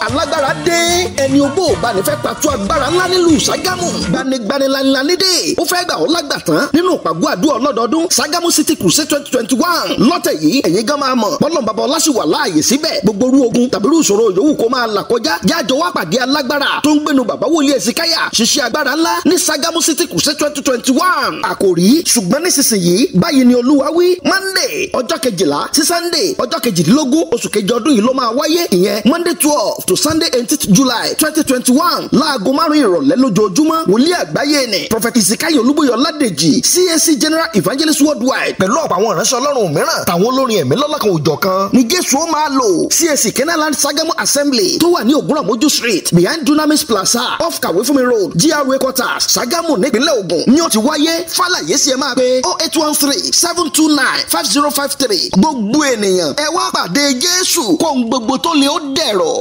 alágbára dé. Ẹni ogbó ògbani fẹ́ pàtó agbára ńlá nílùú Ṣàgámù gbanigbani lanilani dé ó fẹ́ gbà ọ́ lágbàtàn nínú ìpàgọ́ àdúrà ọlọ́dọọdún Ṣàgámù City Crusade twenty twenty one lọ́tẹ̀ yìí ẹ̀yin gan máa mọ̀. Bọ́lọ̀ bàbá ọlásì wà láàyè síbẹ̀. Gbogbo orú ogun tàbí irú ìṣòro yòówù kó máa là kọjá. Jájọ wá pàdé alágbára tó ń gbénu bàbá wòlíì Èsíkáyà ṣiṣẹ́ agbára ńlá ní Ṣàgámù City Crusade twenty twenty one àkòrí ṣùgbọ́n nísinsìnyí báyìí ni Monday ọjọ́ kejìlá Sunday ọjọ́ kejìdínlógún oṣù kejì ọdún yìí ló máa Monday twelve to Sunday eighteenth July twenty twenty one láago márùn-ún ìrọ̀lẹ́ lójoojúmọ́ wòlíì àgbáyé ni Prophet Ìsìkáyọ̀ Olúbóyọ̀ Ládèjì CAC General Evangelist Worldwide pẹ̀lú ọ̀pọ̀ àwọn ìránṣẹ́ ọlọ́run mìíràn tàwọn olórin ẹ̀mí lọ́lọ́kan òjọ̀kan ni Jésù ó máa lò CAC Kenaland Sagamu Assembly tó wà ní Ògúnràmójú Street behind Dunamis Plaza off Kàwéfúnmi Road GRA quarters Sagamu nípínlẹ̀ Ògùn ni ó ti wáyé fàlàyé sí ẹ máa pe oh eight one three seven two nine five zero five three gbogbo ènìyàn ẹ wá pàdé Jésù kóhun gbogbo tó lè ó dẹ̀rọ̀.